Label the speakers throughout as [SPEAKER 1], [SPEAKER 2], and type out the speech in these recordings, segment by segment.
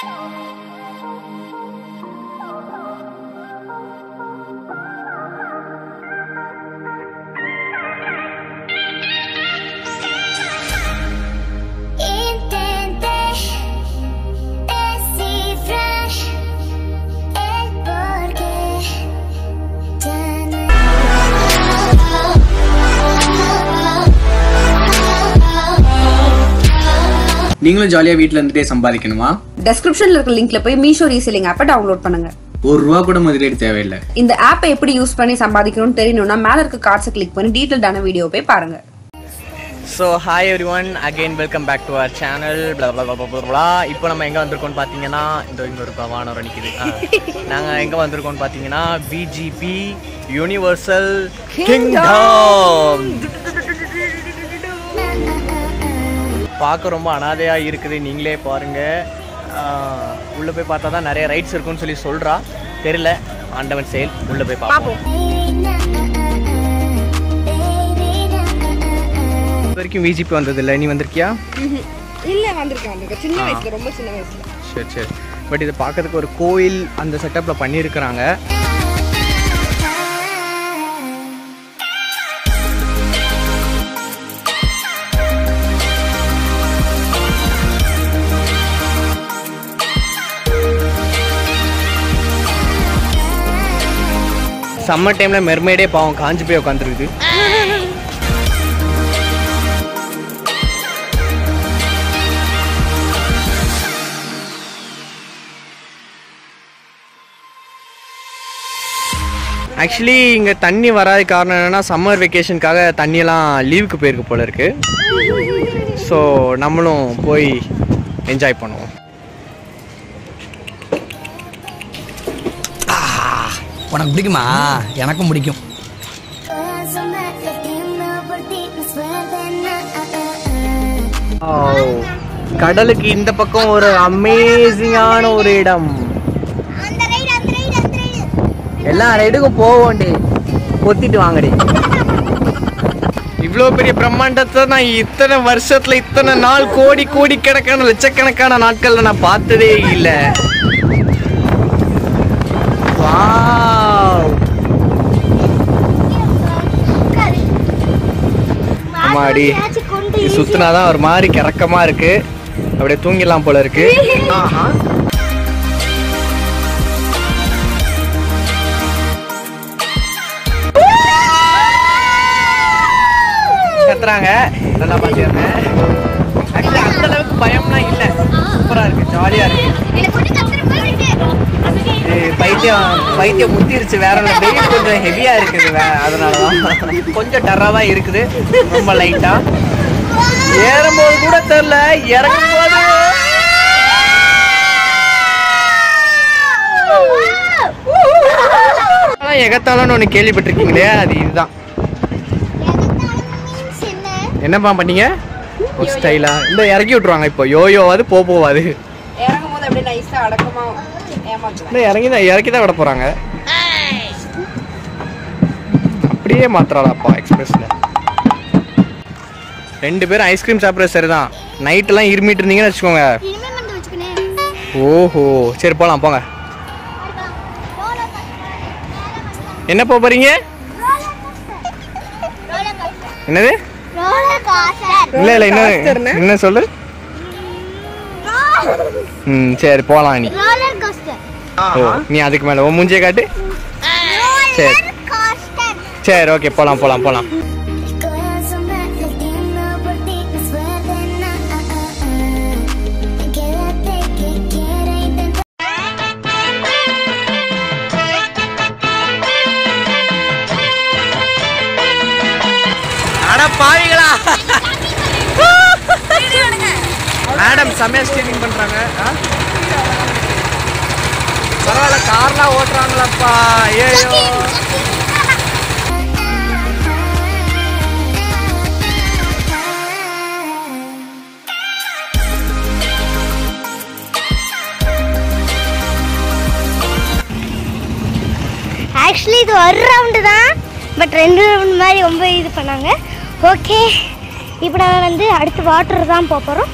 [SPEAKER 1] Thank you.
[SPEAKER 2] நீங்களும் ஜாலியாக வீட்டில் இருந்துட்டே சம்பாதிக்கணுமா?
[SPEAKER 3] டெஸ்கிரிப்ஷன்ல இருக்க லிங்க்ல போய் மீஷோ ரீசேலிங் ஆப்பை டவுன்லோட் பண்ணுங்க.
[SPEAKER 2] ஒரு ரூபா கூட முதலீடு தேவையில்லை.
[SPEAKER 3] இந்த ஆப்பை எப்படி யூஸ் பண்ணி சம்பாதிக்கணும்னு தெரியணும்னா மேல இருக்க கார்ட்ஸை கிளிக் பண்ணி டீட்டெயில்டான வீடியோ போய் பாருங்க.
[SPEAKER 4] So hi everyone again welcome back to our channel இப்போ நம்ம எங்கே வந்திருக்கோம்னு பார்த்தீங்கன்னா இந்த இங்கே ஒரு வானம் நிற்கிது நாங்கள் எங்கே வந்திருக்கோம்னு பார்த்தீங்கன்னா பிஜிபி யூனிவர்சல் கிங்டம் பார்க்க ரொம்ப அனாதையாக இருக்குது. நீங்களே பாருங்கள் உள்ளே போய் பார்த்தா தான் நிறைய ரைட்ஸ் இருக்குன்னு சொல்லி சொல்கிறா தெரியல. ஆண்டவன் செயல். உள்ளே போய் பார்ப்போம். இது வரைக்கும் விஜிபி வந்ததில்லை. நீ வந்திருக்கியா?
[SPEAKER 3] இல்ல வந்திருக்கேன் வந்திருக்கேன். சின்ன வயசுல ரொம்ப சின்ன வயசுல.
[SPEAKER 4] சரி சரி. பட் இதை பார்க்கறதுக்கு ஒரு கோயில் அந்த செட்டப்பில் பண்ணியிருக்கிறாங்க. சம்மர் டைமில் மெர்மைடே பாவம் காஞ்சு போய் உட்காந்துருக்குது ஆக்சுவலி இங்கே தண்ணி வராத காரணம் என்னன்னா சம்மர் வெக்கேஷனுக்காக தண்ணியெல்லாம் லீவுக்கு போயிருக்கு போல இருக்கு. ஸோ நம்மளும் போய் என்ஜாய் பண்ணுவோம்.
[SPEAKER 5] உனக்கு பிடிக்குமா? எனக்கும் பிடிக்கும்.
[SPEAKER 4] கடலுக்கு இந்த பக்கம் ஒரு அமேசிங்கான ஒரு இடம். எல்லா ரைடுக்கும் போவோண்டே. கொத்திட்டு வாங்கடி. இவ்வளோ பெரிய பிரம்மாண்டத்தை நான் இத்தனை வருஷத்துல இத்தனை நாள் கோடி கோடி கணக்கான லட்சக்கணக்கான நாட்கள்ல நான் பார்த்ததே இல்லை. வாவ் இது சுத்தினாதான் ஒரு மாதிரி கிறக்கமா இருக்கு. அப்படியே தூங்கிடலாம் போல இருக்கு. கத்துறாங்க. நல்லா பார்த்துருந்தேன் ஆக்சுவலி அந்த அளவுக்கு பயம்லாம் இல்லை. சூப்பரா இருக்கு ஜாலியா இருக்கு.
[SPEAKER 1] எனக்கு கொஞ்சம் கத்துற மாதிரி இருக்கு
[SPEAKER 4] இது பைத்தியம் பைத்தியம் முத்திருச்சு வேற வெயில் கொஞ்சம் ஹெவியா இருக்குது வே அதனால தான் கொஞ்சம் டர்ரா தான் இருக்குது ரொம்ப லைட்டா ஏறும்போது கூட தெரியல இறங்கும் போது எகத்தாலன்னு ஒன்று கேள்விப்பட்டிருக்கீங்களே அது இதுதான். என்னப்பா பண்ணீங்க? ஒரு ஸ்டைலா. இந்த இறக்கி விட்டுருவாங்க இப்போ. யோயோவாது போ போவாது
[SPEAKER 3] இறங்கும் போது அப்படியே நைஸா அடக்கமா
[SPEAKER 4] இல்லை இறங்கி தான் இறக்கி தான் விட போகிறாங்க அப்படியே மாத்திராளாப்பா எக்ஸ்பிரஸில் ரெண்டு பேரும் ஐஸ்கிரீம் சாப்பிட்றது சரிதான். நைட்டெல்லாம் இருமிட்டு இருந்தீங்கன்னு வச்சுக்கோங்க. ஓஹோ. சரி போகலாம் போங்க. என்ன போக போறீங்க? என்னது? இல்லை இல்லை இன்னும்? என்ன சொல்லு. ம் சரி போகலாம் நீ
[SPEAKER 1] ரோலர் கோஸ்டர்
[SPEAKER 4] ஓ நீ அதுக்கு மேலே உன் மூஞ்சியை காட்டு. சரி. சரி ஓகே போகலாம் போகலாம் போகலாம் மேடம் செம்மையா ஸ்டீரிங் பண்றாங்க. பரவாயில்ல கார்லாம் ஓட்டுறாங்களாப்பா. ஐயோ
[SPEAKER 1] ஆக்சுவலி இது ஒரு ரவுண்டு தான் பட் ரெண்டு ரவுண்ட் மாதிரி ரொம்ப இது பண்ணாங்க. ஓகே இப்போ நாங்கள் வந்து அடுத்து வாட்டர் தான் போகிறோம்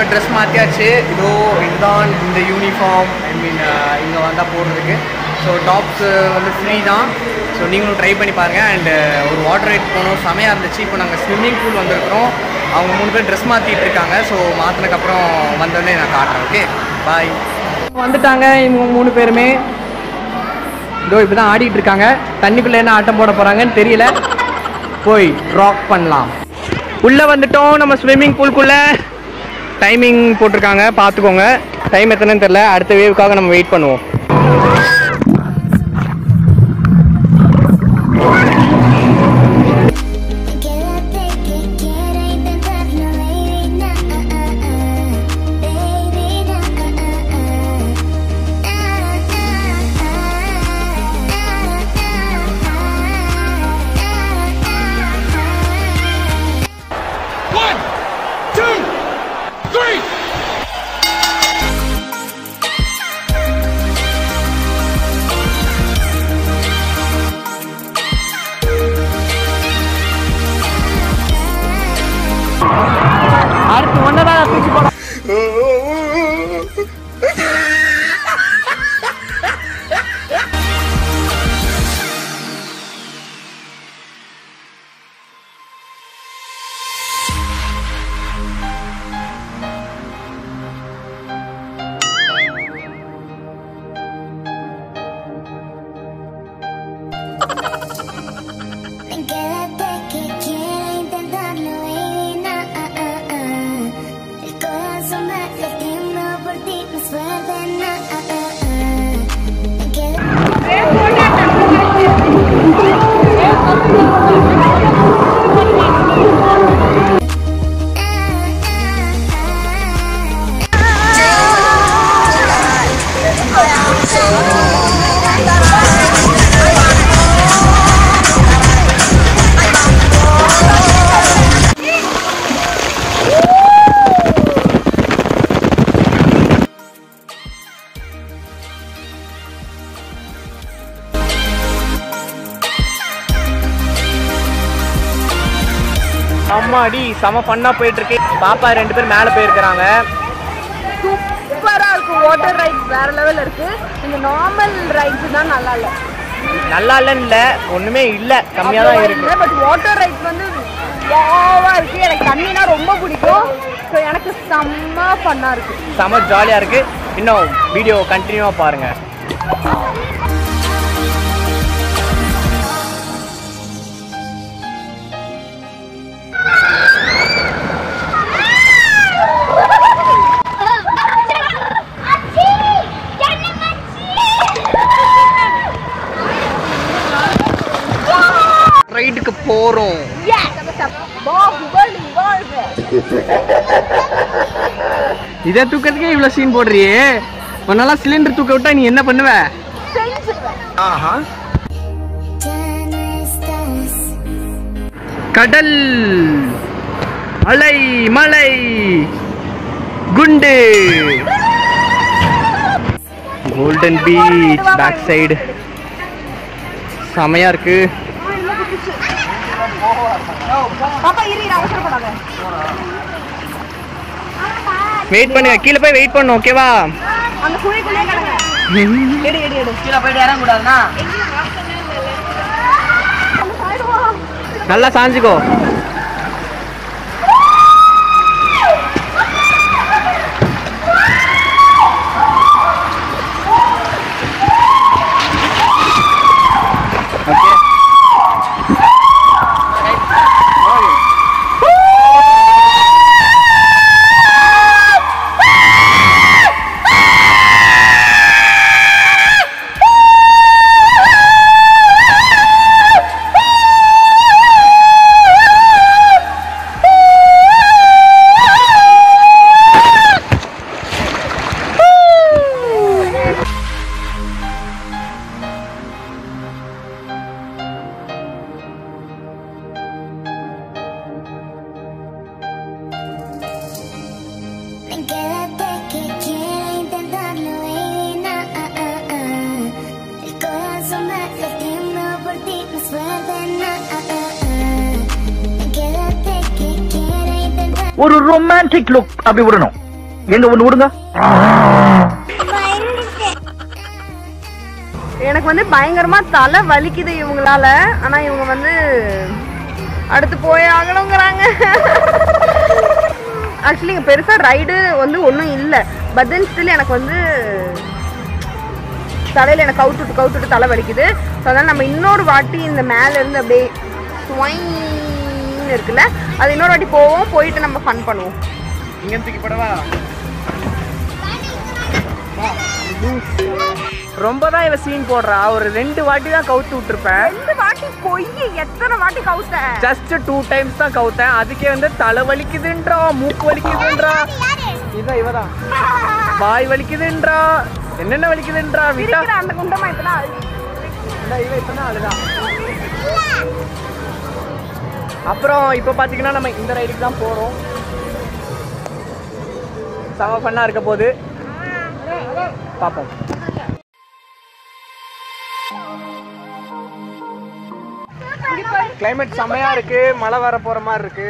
[SPEAKER 4] நம்ம ட்ரெஸ் மாற்றியாச்சு இதோ இதுதான் இந்த யூனிஃபார்ம் ஐ மீன் இங்கே வந்தால் போடுறதுக்கு. ஸோ டாப்ஸ் வந்து ஃப்ரீ தான். ஸோ நீங்களும் ட்ரை பண்ணி பாருங்கள் அண்டு ஒரு வாட்டர் ரைட் போகணும் செமையாக இருந்துச்சு. இப்போ நாங்கள் ஸ்விம்மிங் பூல் வந்திருக்கிறோம். அவங்க மூணு பேர் ட்ரெஸ் மாற்றிட்டு இருக்காங்க. ஸோ மாற்றினதுக்கப்புறம் வந்தோடனே நான் காட்டுறேன். ஓகே பாய் வந்துட்டாங்க இவங்க மூணு பேருமே. இதோ இப்போ தான் ஆடிட்டு இருக்காங்க. தண்ணிக்குள்ளே என்ன ஆட்டம் போட போகிறாங்கன்னு தெரியல. போய் ட்ராப் பண்ணலாம். உள்ளே வந்துட்டோம் நம்ம ஸ்விம்மிங் பூல்குள்ளே டைமிங் போட்டிருக்காங்க. பார்த்துக்கோங்க. டைம் எத்தனைன்னு தெரில அடுத்த வேவுக்காக நம்ம வெயிட் பண்ணுவோம். செம ஃபன்னா போயிட்டு இருக்கு பாப்பா ரெண்டு பேர் மேலே போயிருக்கிறாங்க.
[SPEAKER 3] சூப்பரா இருக்கும் வாட்டர் ரைட்ஸ் வேற லெவல்ல இருக்கு. இந்த நார்மல் ரைட்ஸ் தான் நல்லா இல்ல.
[SPEAKER 4] நல்லா இல்லைன்னு இல்லை ஒன்றுமே இல்லை. கம்மியாக தான் இருக்கு.
[SPEAKER 3] பட் வாட்டர் ரைட்ஸ் வந்து வாவா இருக்கு. எனக்கு தண்ணினா ரொம்ப பிடிக்கும். ஸோ எனக்கு செம்ம ஃபன்னா இருக்கு.
[SPEAKER 4] செம ஜாலியாக இருக்கு. இன்னும் வீடியோ கண்டினியூவாக பாருங்க. போகிறோம் இதை தூக்கிறதுக்கே இவ்வளோ சீன் போடுறியே. உன்னால சிலிண்டர் தூக்க விட்டா நீ என்ன பண்ணுவ? ஆஹா. கடல் அலை மலை குண்டு. கோல்டன் பீச் பேக் சைடு செமையா இருக்கு.
[SPEAKER 3] பாப்பா இரு இரு, அவசரப்படாத.
[SPEAKER 4] வெயிட் பண்ணுங்க கீழே போய் வெயிட் பண்ணு ஓகேவா
[SPEAKER 3] அந்த குழிக்குள்ளே கிடங்க எடு எடு எடு.
[SPEAKER 4] நல்லா சாஞ்சுக்கோ.
[SPEAKER 6] ஒரு ரொமான்டிக் லுக் அப்படி விடணும். எங்க ஒண்ணு விடுங்க.
[SPEAKER 3] எனக்கு வந்து பயங்கரமா தலை வலிக்குது இவங்களால. ஆனா இவங்க வந்து அடுத்து போய் ஆகணுங்கிறாங்க. ஆக்சுவலி இங்க பெருசா ரைடு வந்து ஒன்றும் இல்லை. பட் தென் ஸ்டில் எனக்கு வந்து தலையில எனக்கு கவுத்துட்டு கவுத்துட்டு தலை வலிக்குது. ஸோ அதனால நம்ம இன்னொரு வாட்டி இந்த மேலேருந்து அப்படியே அப்படியே ஸ்வைன்னு இருக்குல்ல அது இன்னொரு வாட்டி போவோம் போயிட்டு நம்ம ஃபன் பண்ணுவோம்.
[SPEAKER 4] இங்க தூக்கி போடவா? ரொம்ப தான் இவ சீன் போடுறா. ஒரு ரெண்டு வாட்டி தான் கவுத்து விட்டுருப்பேன்.
[SPEAKER 3] ரெண்டு வாட்டி பொய் எத்தனை வாட்டி கவுத்த
[SPEAKER 4] ஜஸ்ட் டூ டைம்ஸ் தான் கவுத்தேன். அதுக்கே வந்து தலை வலிக்குதுன்றா மூக்கு வலிக்குதுன்றா. இதான் இவதான். வாய் வலிக்குதுன்றா. என்னென்ன வலிக்குதுன்றா விட்டா?
[SPEAKER 3] இருக்கிற அந்த குண்டமா இப்பதான்
[SPEAKER 4] இவ இப்பதான் அழுதான் அப்புறம் இப்போ பார்த்தீங்கன்னா நம்ம இந்த ரைடுக்கு தான் போகிறோம் செம ஃபன்னாக இருக்க போது. பார்ப்போம் கிளைமேட் செம்மையாக இருக்கு. மழை வர போகிற மாதிரி இருக்கு.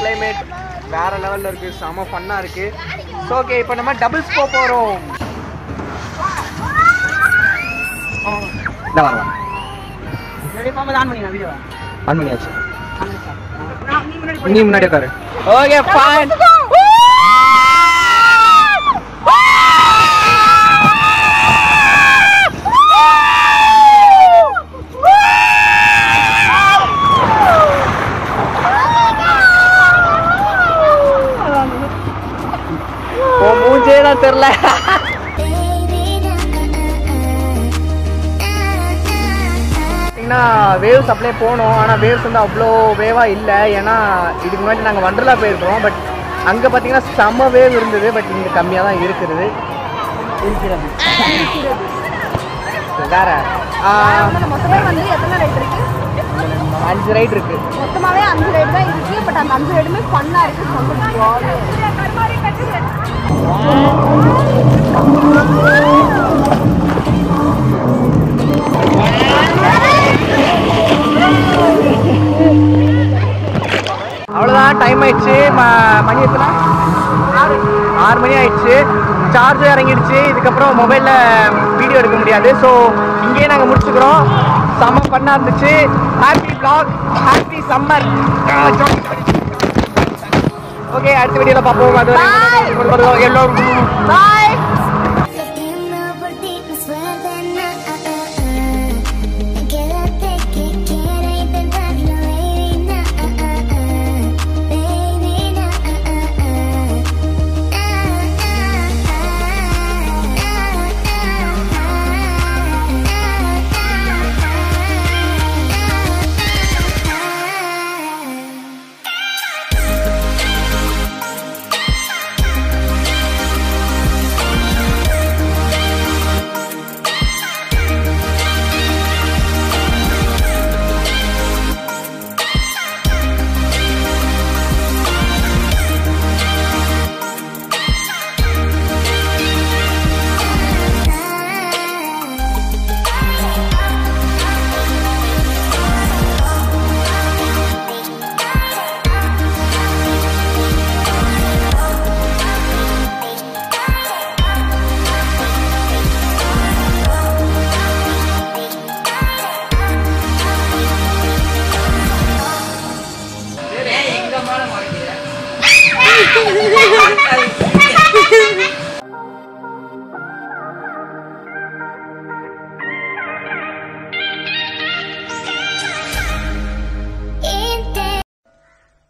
[SPEAKER 4] கிளைமேட் வேற லெவல்ல இருக்கு. செம ஃபன்னா இருக்கு. ஓகே இப்போ நம்ம டபுள்ஸ் போக போறோம். வரலாம் ஆன் பண்ணியாச்சு நீ முன்னாடி உட்காரு ஓகே ஃபைன் வேவ்ஸ் அப்படியே போனோம். ஆனால் வேவ்ஸ் வந்து அவ்வளோ வேவாக இல்லை. ஏன்னா இதுக்கு முன்னாடி நாங்கள் வண்டர்லா போயிருக்கோம் பட் அங்கே பார்த்தீங்கன்னா செம்ம வேவ் இருந்தது. பட் இங்கே கம்மியாக தான் இருக்கிறது இருக்கிறது. வேற
[SPEAKER 3] மொத்தமே வந்து எத்தனை ரைட் இருக்கு?
[SPEAKER 4] அஞ்சு ரைட் இருக்கு.
[SPEAKER 3] மொத்தமாவே அஞ்சு ரைடு தான் இருக்கு. பட் அந்த அஞ்சு ரைடுமே ஃபன்னா இருக்கு.
[SPEAKER 4] அவ்வளோதான் டைம் ஆயிடுச்சு. மணி எத்தனை? ஆறு. மணி ஆயிடுச்சு. சார்ஜ் இறங்கிடுச்சு. இதுக்கப்புறம் மொபைலில் வீடியோ எடுக்க முடியாது. ஸோ இங்கேயே நாங்கள் முடிச்சுக்கிறோம். செம்ம பண்ணா இருந்துச்சு. Happy vlog. Happy summer okay அடுத்த வீடியோவில் பார்ப்போம். அது எல்லோரும்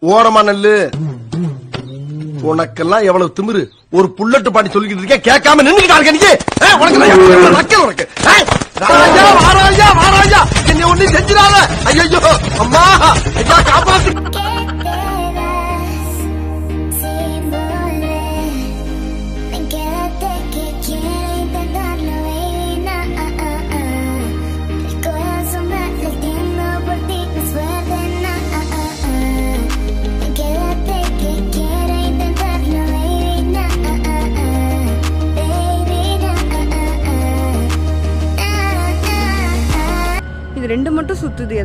[SPEAKER 7] ஓரமா நல்லு. உனக்கெல்லாம் எவ்வளவு திமிரு? ஒரு புல்லட்டு பாடி சொல்லிக்கிட்டு இருக்கேன் கேட்காம நின்னுக்கிட்டாங்க நீ? ஆ, உனக்கு உனக்கு. ஆ? ராஜா வாராஜா வாராஜா என்ன ஒண்ணு செஞ்சிடாத. ஐயோ அம்மா ஐயா காப்பாத்து.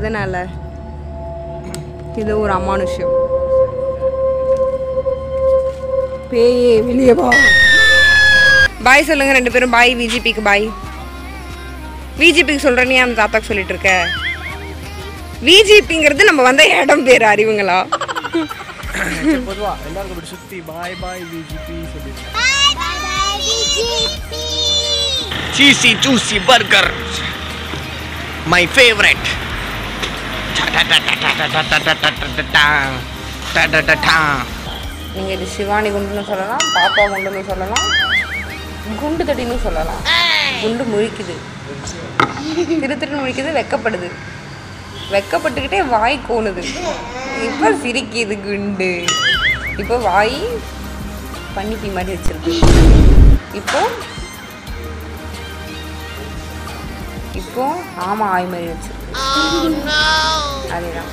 [SPEAKER 8] அதனால் இது ஒரு அமானுஷம் பேயே வெளியே வா. பாய் சொல்லுங்க ரெண்டு பேரும். பாய் விஜிபிக்கு பாய் விஜிபிக்கு சொல்ற நீ அந்த தாத்தாக்கு சொல்லிட்டு இருக்க. விஜிபிங்கிறது நம்ம வந்த இடம் பேர் அறிவுங்களா?
[SPEAKER 9] பொதுவா எல்லாருக்கும் இப்படி சுத்தி பாய் பாய் விஜிபி சொல்லிட்டு cheesy juicy burger my favourite
[SPEAKER 8] நீங்கள் இது சிவானி குண்டுன்னு சொல்லலாம் பாப்பா குண்டுன்னு சொல்லலாம் குண்டு தடின்னு சொல்லலாம். குண்டு முழிக்குது. திரு திரு முழிக்குது வெக்கப்படுது. வெக்கப்பட்டுக்கிட்டே வாய் கோணுது. இப்போ சிரிக்குது குண்டு. இப்போ வாய் பன்னிப்பி மாதிரி வச்சிருக்கு. இப்போ இப்போ ஆமா ஆய் மாதிரி வச்சிருக்கு அதேதான்.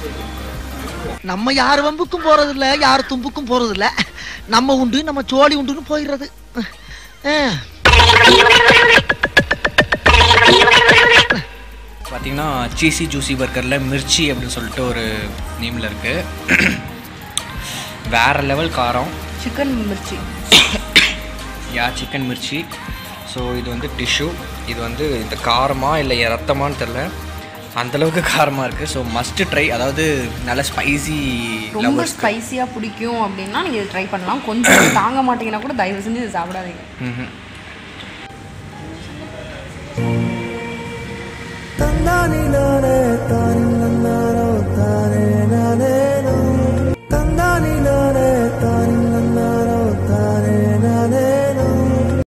[SPEAKER 10] நம்ம யார் வம்புக்கும் போறது இல்ல யார் தும்புக்கும் போறது இல்ல நம்ம உண்டு நம்ம சோழி உண்டுன்னு போயிடுறது.
[SPEAKER 9] பார்த்தீங்கன்னா சீசி ஜூசி பர்கரில் மிர்ச்சி அப்படின்னு சொல்லிட்டு ஒரு நேமில் இருக்குது வேறு லெவல் காரம்.
[SPEAKER 8] Chicken mirchi.
[SPEAKER 9] Yeah chicken mirchi. So இது வந்து டிஷ்யூ இது வந்து இந்த காரமா இல்லை ரத்தமான்னு தெரில அந்தளவுக்கு காரமாக இருக்குது ஸோ மஸ்ட் ட்ரை அதாவது நல்ல ஸ்பைசி
[SPEAKER 8] ரொம்ப ஸ்பைசியாக பிடிக்கும் அப்படின்னா நீங்கள் ட்ரை பண்ணலாம். கொஞ்சம் தாங்க மாட்டீங்கன்னா கூட தயவு செஞ்சு இதை சாப்பிடாதீங்க.
[SPEAKER 9] ம்
[SPEAKER 11] தந்தானிலோ